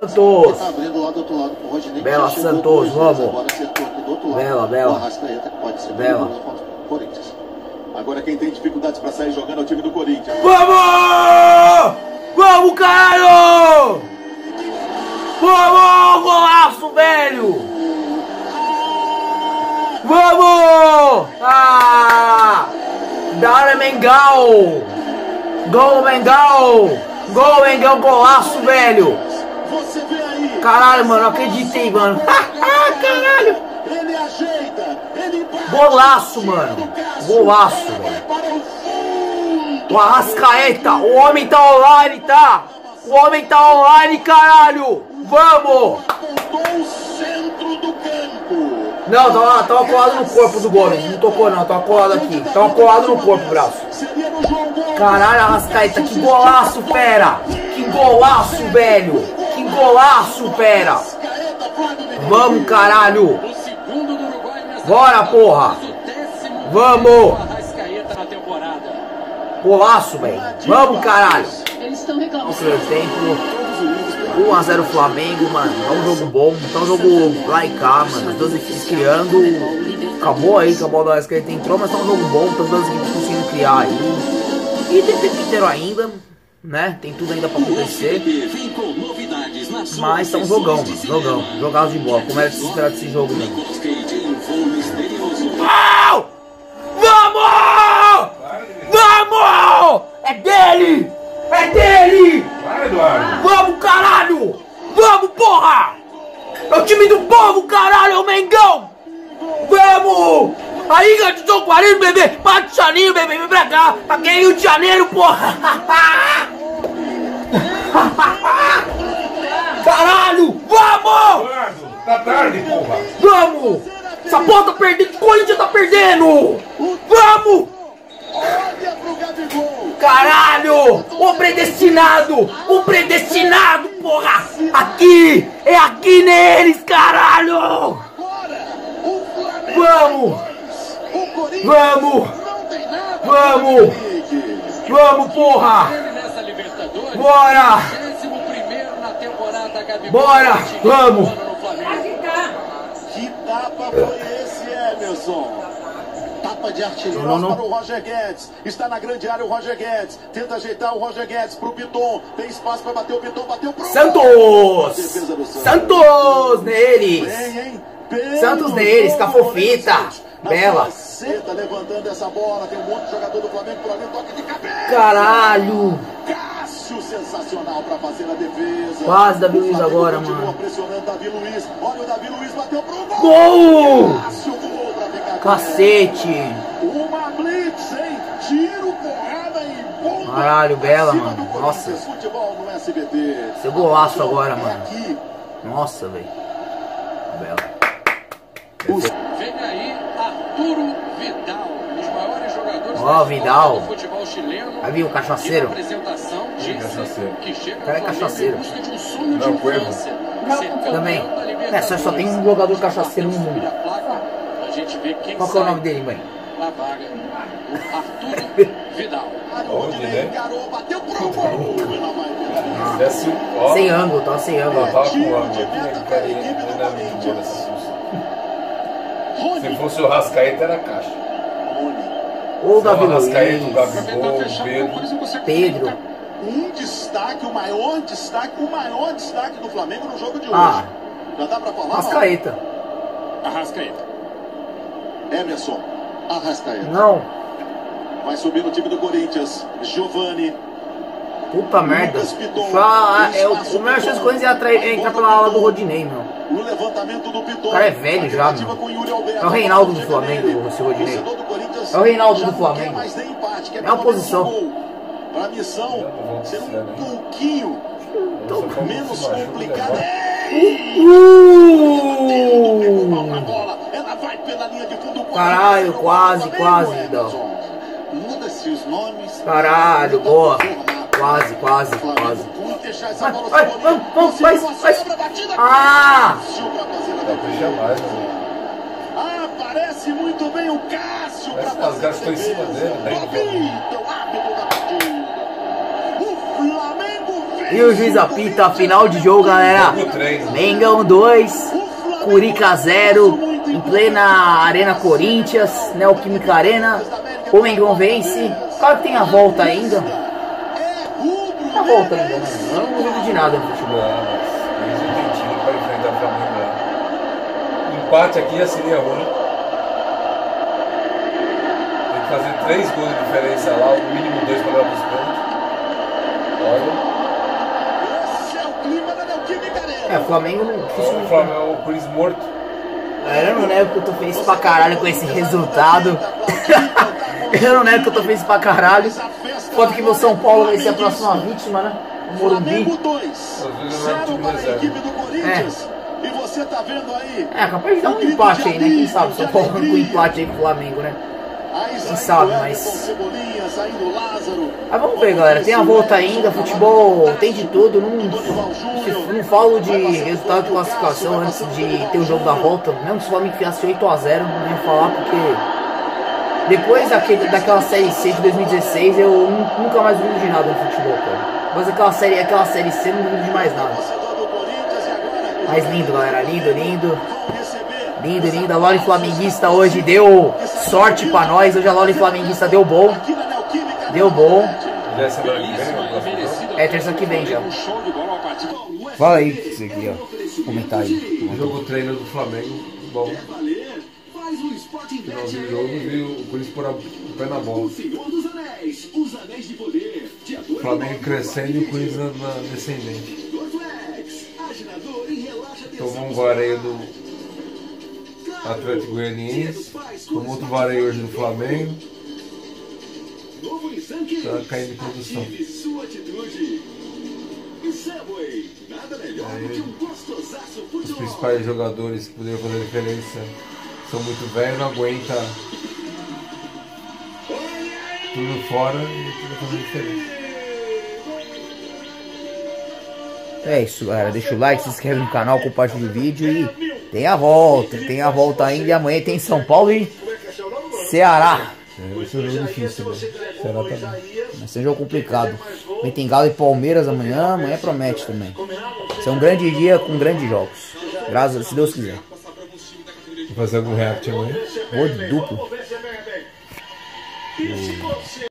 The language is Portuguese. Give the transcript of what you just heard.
Santos. Tá abrindo lá do outro lado pro Rodinei. que Bela Santos, vamos. Agora acertou aqui do outro lado. Bela, Bela. Arrascaeta que pode ser Bela. perigoso contra o Corinthians. Agora quem tem dificuldades pra sair jogando é o time do Corinthians. Vamos! Vamos, caralho! Vamos, golaço, velho! Vamos! Ah! Dale, Mengal! Gol, Mengal! Gol, Mengal, golaço, velho! Você vê aí. Caralho, mano, não acreditei, mano. Caralho! Ele ajeita, ele bate. Golaço, mano. Golaço, velho. O Arrascaeta, o homem tá online, tá? O homem tá online, caralho! Vamos! Não, tava, tava colado no corpo do Gomes. Não tocou não, tava colado aqui. Tava colado no corpo o braço. Caralho, Arrascaeta, que golaço, fera! Que golaço, velho! Que golaço, Vladimir. Vamos, caralho! Bora, porra! Vamos! Golaço, velho! Vamos, caralho! Primeiro tempo, 1x0 Flamengo, mano. Tá um jogo bom, tá um jogo lá e cá, mano. As duas equipes criando. Acabou aí, acabou da Arrascaeta entrou, mas tá um jogo bom, tá as duas equipes conseguindo criar aí. E tem tempo inteiro ainda, né? Tem tudo ainda pra acontecer. Mas tá um jogão, mano. Jogão. Jogaço de bola. Como era de se esperar desse jogo misterioso. Au! Vamos! Vamos! É dele! É dele! Vamos, caralho! Vamos, porra! É o time do povo, caralho! É o Mengão! Vamos! Aí, gato, São 40, bebê! Bate o chaninho, bebê! Vem pra cá! Pra quem é Rio de Janeiro, porra! Caralho! Vamos! Tá tarde, porra. Vamos! Essa porra tá perdendo! O Corinthians tá perdendo! Vamos! Olha pro Gabigol. Caralho! O predestinado! O predestinado, porra! Aqui! É aqui neles, caralho! Vamos! Vamos! Vamos! Vamos, porra! Bora! décimo primeiro na temporada, Gabigol. Bora! Vamos! Que tapa foi esse, Emerson? Tapa de artilheiro Não, não, não. para o Roger Guedes. Está na grande área o Roger Guedes. Tenta ajeitar o Roger Guedes pro Piton. Tem espaço para bater o Piton. Bateu pro Santos! Santos. Santos neles! Bem, hein? Pelo Santos neles, Cafofita. Bela. faceta, levantando essa bola. Tem um monte de jogador do Flamengo por ali. Toque de cabeça. Caralho! Cássio sensacional para fazer a defesa. Quase Davi Luiz agora, mano. pressionando Davi Luiz. Olha o Davi Luiz bateu pro gol. Gol! Cacete! Uma blitz, hein? Tiro, porrada e bomba. Caralho, Bela, mano. Nossa. Futebol no SBT. Seu golaço agora, É mano. Aqui. Nossa, velho. Bela. Vem aí Arturo Vidal, um dos maiores jogadores história Vidal. do futebol chileno. Aí o cachaceiro? Cachaceiro? que chega cara é cachaceiro. Não, Cuervo. Também. da É, só, só tem um jogador cachaceiro no mundo. Qual que é o nome dele, mãe? na vaga. O Arturo Vidal. O Onde, né? encarou, bateu pro gol. Ó. Sem ângulo, tá sem ângulo. Eu tava com Tiro ângulo de aqui, meta né? é. Se fosse o Rascaeta, era caixa. Ou o Davi o Rascaeta, o Luiz. Gabigol, o fechar Pedro. Um destaque, o maior destaque, o maior destaque do Flamengo no jogo de hoje. Ah. Já dá pra falar? Rascaeta. Arrascaeta. Emerson. Arrascaeta. Não. Vai subir no time do Corinthians. Giovani. Puta merda. Piton. Só, é, o, o melhor chance do Corinthians é entrar pela ala do Rodinei, meu. No levantamento do Piton. O cara é velho já, meu. É o Reinaldo do Flamengo, esse Rodinei. É o Reinaldo do Flamengo. É uma posição. Gol. Pra missão não ser um né? pouquinho menos né? Na Uh! bola. Ela vai pela linha de fundo. Caralho, quase, quase, Emerson. Muda-se os nomes. Caralho, boa. Quase, quase, quase. Vai, vai, vamos, vamos, faz, faz. Ah! A né? Aparece muito bem o Cássio Parece pra que os fazer a caras estão em cima dele, E o juiz apita, final de jogo, galera. Mengão 2, Curica 0, em plena Arena Corinthians, Neoquímica Arena. O Mengão vence. Claro que tem a volta ainda. Tem a volta ainda, né? Eu não duvido de nada no futebol. Eles não têm time para enfrentar o Flamengo lá. Empate aqui já seria ruim. Tem que fazer três gols de diferença lá, o mínimo dois para levar os pontos. Olha, É, o Flamengo não o dificilmente. Flamengo é o Cruz morto. Eu não nego que eu tô feliz pra caralho com esse resultado. eu não nego que eu tô feliz pra caralho. Foda que meu São Paulo vai ser a próxima vítima, né? O Flamengo Morumbi. 2, vezes não é 0 time para a reserva. equipe do Corinthians. E você tá vendo aí É, capaz de dar um empate aí, né? Quem sabe São Paulo com empate aí com o Flamengo, né? Saindo sabe, mas-. Mas vamos ver, galera. Tem a volta ainda. Futebol tem de tudo. Não, não falo de resultado de classificação antes de ter o jogo da volta. Mesmo se o Flamengo fiasse 8x0, não ia falar porque. Depois daquele, daquela série C de 2016, eu nu- nunca mais duvido de nada no futebol, cara. Depois daquela série, aquela série C, não duvido de mais nada. Mas lindo, galera. Lindo, lindo. Lindo, lindo. A Lore Flamenguista hoje deu sorte pra nós. Hoje a Lore Flamenguista deu bom. Deu bom. É terça que vem já. Fala aí isso aqui, ó. Comentar aí. O jogo treino do Flamengo, bom. Finalzinho do jogo, vi o Corinthians pôr o pé na bola. Senhor dos Anéis, os Anéis de Poder. Dia 2 O Flamengo crescendo e o Corinthians na, descendente. Tomou um vareio do Atlético Goianiense. Tomou outro vareio hoje do Flamengo. Tá caindo de produção. Gostosaço Os principais jogadores que poderiam fazer a diferença são muito velhos, não aguenta tudo fora e tudo fazendo diferença. É isso, galera. Deixa o like, se inscreve no canal, compartilha o vídeo e tem a volta. Tem a volta ainda. E amanhã tem São Paulo e Ceará. É, esse é um jogo difícil, né? Será também. Vai ser um jogo complicado. Também tem Galo e Palmeiras amanhã. Amanhã promete também. Vai ser um grande dia com grandes jogos. Graças, se Deus quiser. Vou fazer algum react amanhã. Vou duplo.